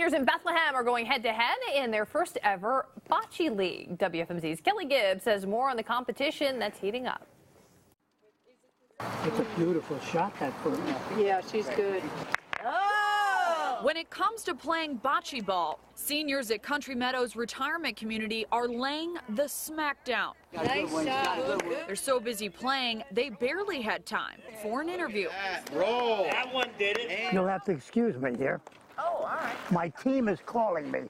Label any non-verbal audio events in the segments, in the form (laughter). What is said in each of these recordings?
seniors in Bethlehem are going head to head in their first ever bocce league. WFMZ's Kelly Gibbs says more on the competition that's heating up. It's a beautiful shot, that first. Yeah, she's good. Oh! When it comes to playing bocce ball, seniors at Country Meadows Retirement Community are laying the smackdown. Nice shot. They're so busy playing, they barely had time for an interview. Roll. That one did it. You'll have to excuse me here. All right. My team is calling me.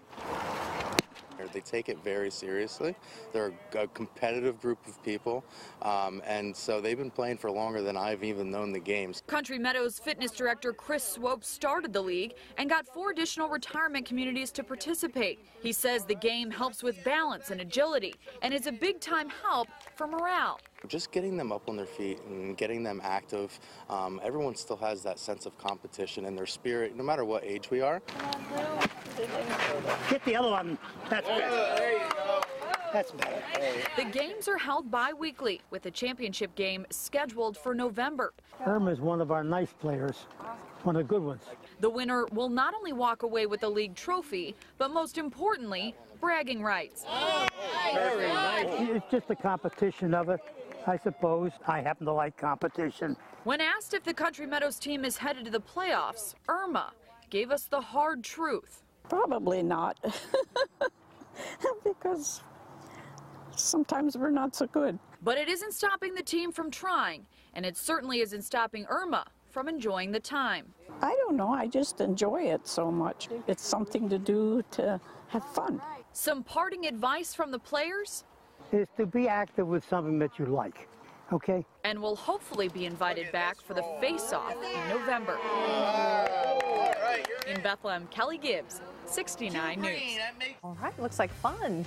They take it very seriously. They're a competitive group of people, um, and so they've been playing for longer than I've even known the games. Country Meadows fitness director Chris Swope started the league and got four additional retirement communities to participate. He says the game helps with balance and agility and is a big time help for morale. Just getting them up on their feet and getting them active. Um, everyone still has that sense of competition in their spirit, no matter what age we are. Get the other one. That's better. That's better. The games are held bi-weekly with a championship game scheduled for November. Irma is one of our nice players, one of the good ones. The winner will not only walk away with the league trophy, but most importantly, bragging rights. It's just a competition of it. I suppose I happen to like competition. When asked if the Country Meadows team is headed to the playoffs, Irma gave us the hard truth. Probably not. (laughs) because sometimes we're not so good. But it isn't stopping the team from trying, and it certainly isn't stopping Irma from enjoying the time. I don't know, I just enjoy it so much. It's something to do to have fun. Some parting advice from the players? Is to be active with something that you like. Okay? And will hopefully be invited back for the face-off in November. In Bethlehem, Kelly Gibbs, 69 News. All right, looks like fun.